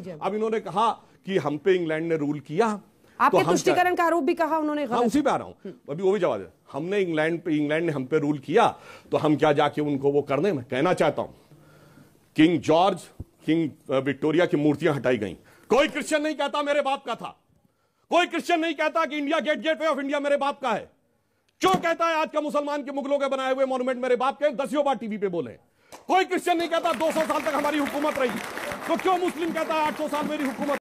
दीजिए अब इन्होंने कहा कि हम पे इंग्लैंड ने रूल किया आपके क्या- तुष्टिकरण का आरोप भी कहा उन्होंने हाँ उसी पे आ रहा हूँ। अभी वो भी जवाब दे हमने इंग्लैंड पे इंग्लैंड ने हम पे रूल किया तो हम क्या जाके उनको वो करने? में कहना चाहता हूँ किंग जॉर्ज किंग विक्टोरिया की मूर्तियाँ हटाई गई। कोई क्रिश्चियन नहीं कहता मेरे बाप का था। कोई क्रिश्चियन नहीं कहता कि India Gate gateway of India मेरे बाप का है। क्यों कहता है आज का मुसलमान के मुगलों के बनाए हुए मॉन्यूमेंट मेरे बाप के? दसियों बार टीवी पे बोले कोई क्रिश्चियन नहीं कहता 200 साल तक हमारी हुकूमत रही। तो क्यों मुस्लिम कहता है 800 साल मेरी हुकूमत